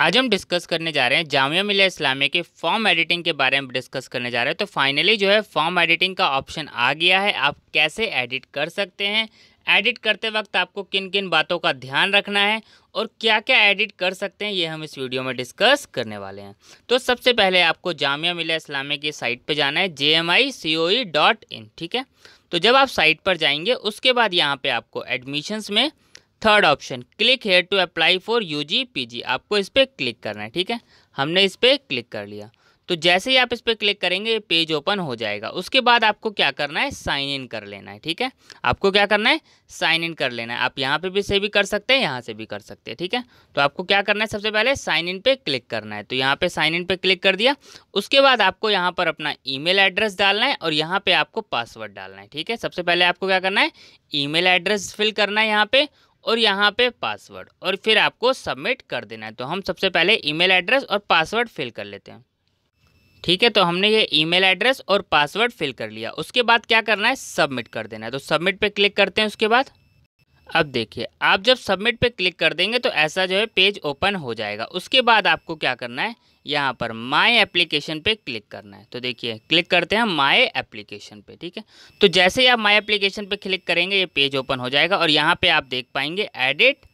आज हम डिस्कस करने जा रहे हैं जामिया मिलिया इस्लामिया के फॉर्म एडिटिंग के बारे में डिस्कस करने जा रहे हैं। तो फाइनली जो है फॉर्म एडिटिंग का ऑप्शन आ गया है। आप कैसे एडिट कर सकते हैं? एडिट करते वक्त आपको किन किन बातों का ध्यान रखना है और क्या क्या एडिट कर सकते हैं, ये हम इस वीडियो में डिस्कस करने वाले हैं। तो सबसे पहले आपको जामिया मिलिया इस्लामिया की साइट पर जाना है जे M I C O E dot in ठीक है? तो जब आप साइट पर जाएँगे, उसके बाद यहाँ पर आपको एडमिशन्स में third option click here to apply for U G P G आपको इस पर क्लिक करना है, ठीक है? हमने इस पर क्लिक कर लिया। तो जैसे ही आप इस पर क्लिक करेंगे, ये पेज ओपन हो जाएगा। उसके बाद आपको क्या करना है? साइन इन कर लेना है, ठीक है? आपको क्या करना है? साइन इन कर लेना है। आप यहाँ पे भी से भी कर सकते हैं, यहाँ से भी कर सकते हैं, ठीक है? तो आपको क्या करना है? सबसे पहले साइन इन पे क्लिक करना है। तो यहाँ पे साइन इन पे क्लिक कर दिया। उसके बाद आपको यहाँ पर अपना ईमेल एड्रेस डालना है और यहाँ पर आपको पासवर्ड डालना है, ठीक है? सबसे पहले आपको क्या करना है? ईमेल एड्रेस फिल करना है यहाँ पे। और यहाँ पे पासवर्ड और फिर आपको सबमिट कर देना है। तो हम सबसे पहले ईमेल एड्रेस और पासवर्ड फिल कर लेते हैं। ठीक है तो हमने ये ईमेल एड्रेस और पासवर्ड फिल कर लिया। उसके बाद क्या करना है? सबमिट कर देना है। तो सबमिट पे क्लिक करते हैं उसके बाद। अब देखिए, आप जब सबमिट पे क्लिक कर देंगे तो ऐसा जो है पेज ओपन हो जाएगा। उसके बाद आपको क्या करना है? यहाँ पर माई एप्लीकेशन पे क्लिक करना है। तो देखिए क्लिक करते हैं माई एप्लीकेशन पे, ठीक है? तो जैसे ही आप माई एप्लीकेशन पे क्लिक करेंगे, ये पेज ओपन हो जाएगा और यहाँ पे आप देख पाएँगे एडिट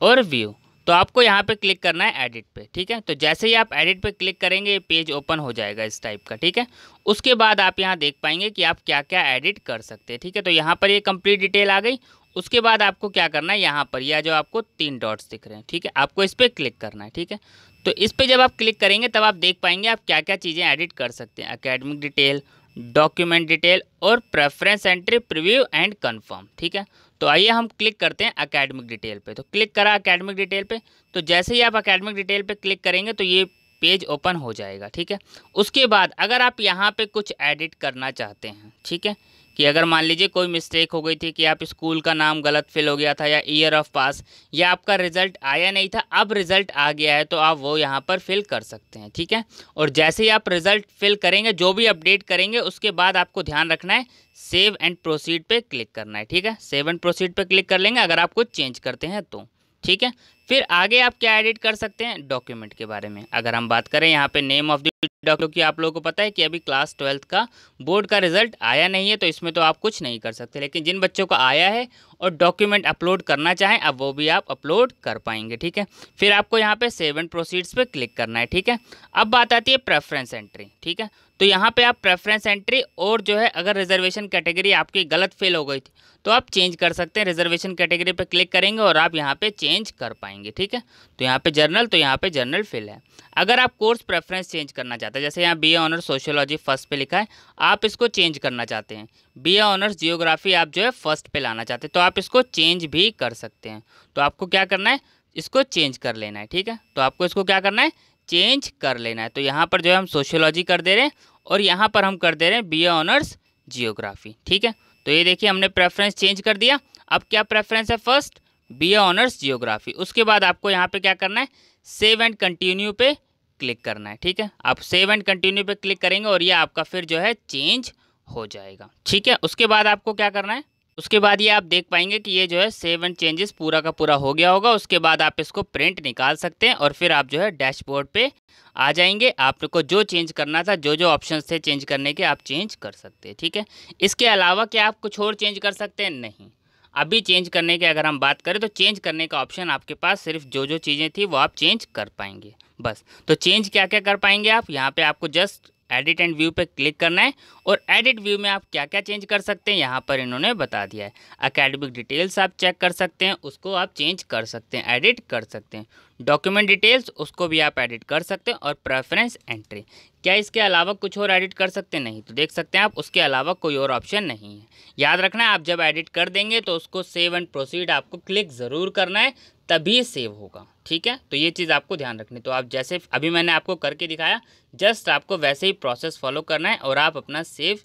और व्यू तो आपको यहाँ पे क्लिक करना है एडिट पे, ठीक है? तो जैसे ही आप एडिट पे क्लिक करेंगे, ये पेज ओपन हो जाएगा इस टाइप का, ठीक है? उसके बाद आप यहाँ देख पाएँगे कि आप क्या क्या एडिट कर सकते हैं, ठीक है? तो यहाँ पर ये कंप्लीट डिटेल आ गई। उसके बाद आपको क्या करना है? यहाँ पर या जो आपको तीन डॉट्स दिख रहे हैं, ठीक है? आपको इस पर क्लिक करना है, ठीक है? तो इस पर जब आप क्लिक करेंगे, तब आप देख पाएँगे आप क्या क्या चीज़ें एडिट कर सकते हैं। अकेडमिक डिटेल डॉक्यूमेंट डिटेल और preference entry preview and confirm ठीक है? तो आइए हम क्लिक करते हैं अकेडमिक डिटेल पे। तो क्लिक करा अकेडमिक डिटेल पे तो जैसे ही आप अकेडमिक डिटेल पे क्लिक करेंगे तो ये पेज ओपन हो जाएगा, ठीक है? उसके बाद अगर आप यहाँ पे कुछ एडिट करना चाहते हैं, ठीक है? कि अगर मान लीजिए कोई मिस्टेक हो गई थी कि आप स्कूल का नाम गलत फिल हो गया था या ईयर ऑफ़ पास या आपका रिज़ल्ट आया नहीं था, अब रिज़ल्ट आ गया है तो आप वो यहाँ पर फिल कर सकते हैं, ठीक है? और जैसे ही आप रिज़ल्ट फिल करेंगे, जो भी अपडेट करेंगे, उसके बाद आपको ध्यान रखना है सेव एंड प्रोसीड पे क्लिक करना है, ठीक है? सेव एंड प्रोसीड पे क्लिक कर लेंगे, अगर आप कुछ चेंज करते हैं तो ठीक है? फिर आगे आप क्या एडिट कर सकते हैं? डॉक्यूमेंट के बारे में। अगर हम बात करें यहाँ पे नेम ऑफ़ द की आप लोगों को पता है कि अभी क्लास ट्वेल्थ का बोर्ड का रिज़ल्ट आया नहीं है तो इसमें तो आप कुछ नहीं कर सकते। लेकिन जिन बच्चों को आया है और डॉक्यूमेंट अपलोड करना चाहें, अब वो भी आप अपलोड कर पाएँगे, ठीक है? फिर आपको यहाँ पे सेव एंड प्रोसीड्स पे क्लिक करना है, ठीक है? अब बात आती है प्रेफरेंस एंट्री ठीक है? तो यहाँ पे आप प्रेफरेंस एंट्री और जो है, अगर रिजर्वेशन कैटेगरी आपकी गलत फेल हो गई थी तो आप चेंज कर सकते हैं। रिजर्वेशन कैटेगरी पर क्लिक करेंगे और आप यहाँ पर चेंज कर पाएँगे। ठीक है? तो यहाँ पे जर्नल तो यहाँ पे जर्नल फिल है। अगर आप कोर्स प्रेफरेंस चेंज करना चाहते हैं, जैसे यहाँ बी ऑनर्स सोशियोलॉजी फ़र्स्ट पे लिखा है, आप इसको चेंज करना चाहते हैं। बी ऑनर्स जियोग्राफी आप जो है फ़र्स्ट पे लाना चाहते हैं तो आप इसको चेंज भी कर सकते हैं। तो आपको क्या करना है? इसको चेंज कर लेना है, ठीक है? तो आपको इसको क्या करना है? चेंज कर लेना है। तो यहाँ पर जो है हम सोशियोलॉजी कर दे रहे हैं और यहाँ पर हम कर दे रहे हैं बी ऑनर्स जियोग्राफी ठीक है? तो ये देखिए हमने प्रेफरेंस चेंज कर दिया। अब क्या प्रेफरेंस है first B A honours geography. उसके बाद आपको यहाँ पे क्या करना है? सेव एंड कंटिन्यू पे क्लिक करना है, ठीक है? आप सेव एंड कंटिन्यू पे क्लिक करेंगे और ये आपका फिर जो है चेंज हो जाएगा, ठीक है? उसके बाद आपको क्या करना है? उसके बाद ये आप देख पाएँगे कि ये जो है सेव एंड चेंजेस पूरा का पूरा हो गया होगा। उसके बाद आप इसको प्रिंट निकाल सकते हैं और फिर आप जो है डैशबोर्ड पे आ जाएँगे। आपको जो चेंज करना था जो जो ऑप्शंस थे चेंज करने के, आप चेंज कर सकते हैं, ठीक है? इसके अलावा क्या आप कुछ और चेंज कर सकते हैं? नहीं। अभी चेंज करने की अगर हम बात करें तो चेंज करने का ऑप्शन आपके पास सिर्फ़ जो जो चीज़ें थी, वो आप चेंज कर पाएँगे। बस। तो चेंज क्या क्या कर पाएँगे आप? यहाँ पे आपको जस्ट एडिट एंड व्यू पे क्लिक करना है और एडिट व्यू में आप क्या क्या चेंज कर सकते हैं, यहाँ पर इन्होंने बता दिया है। अकेडमिक डिटेल्स आप चेक कर सकते हैं, उसको आप चेंज कर सकते हैं एडिट कर सकते हैं। डॉक्यूमेंट डिटेल्स उसको भी आप एडिट कर सकते हैं और प्रेफरेंस एंट्री क्या इसके अलावा कुछ और एडिट कर सकते हैं? नहीं तो देख सकते हैं आप, उसके अलावा कोई और ऑप्शन नहीं है। याद रखना, आप जब एडिट कर देंगे तो उसको सेव एंड प्रोसीड आपको क्लिक ज़रूर करना है, तभी सेव होगा। ठीक है? तो ये चीज़ आपको ध्यान रखनी तो आप जैसे अभी मैंने आपको करके दिखाया, जस्ट आपको वैसे ही प्रोसेस फॉलो करना है और आप अपना सेव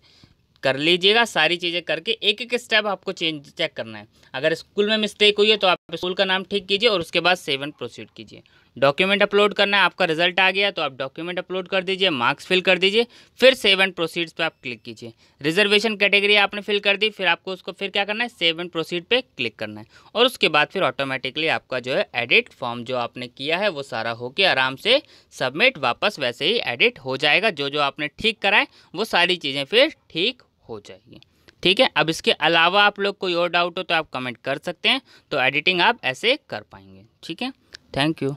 कर लीजिएगा, सारी चीज़ें करके एक एक स्टेप आपको चेंज चेक करना है। अगर स्कूल में मिस्टेक हुई है तो आप स्कूल का नाम ठीक कीजिए और उसके बाद सेवन प्रोसीड कीजिए। डॉक्यूमेंट अपलोड करना है, आपका रिज़ल्ट आ गया तो आप डॉक्यूमेंट अपलोड कर दीजिए मार्क्स फिल कर दीजिए, फिर सेव एंड प्रोसीड्स पे आप क्लिक कीजिए। रिजर्वेशन कैटेगरी आपने फिल कर दी, फिर आपको उसको फिर क्या करना है सेव एंड प्रोसीड पे क्लिक करना है। और उसके बाद फिर ऑटोमेटिकली आपका जो है एडिट फॉर्म जो आपने किया है, वो सारा होकर आराम से सबमिट वापस वैसे ही एडिट हो जाएगा। जो जो आपने ठीक कराए वो सारी चीज़ें फिर ठीक हो जाएगी। ठीक है, अब इसके अलावा आप लोग कोई और डाउट हो तो आप कमेंट कर सकते हैं तो एडिटिंग आप ऐसे कर पाएँगे। ठीक है थैंक यू